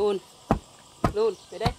luôn. Luôn về đây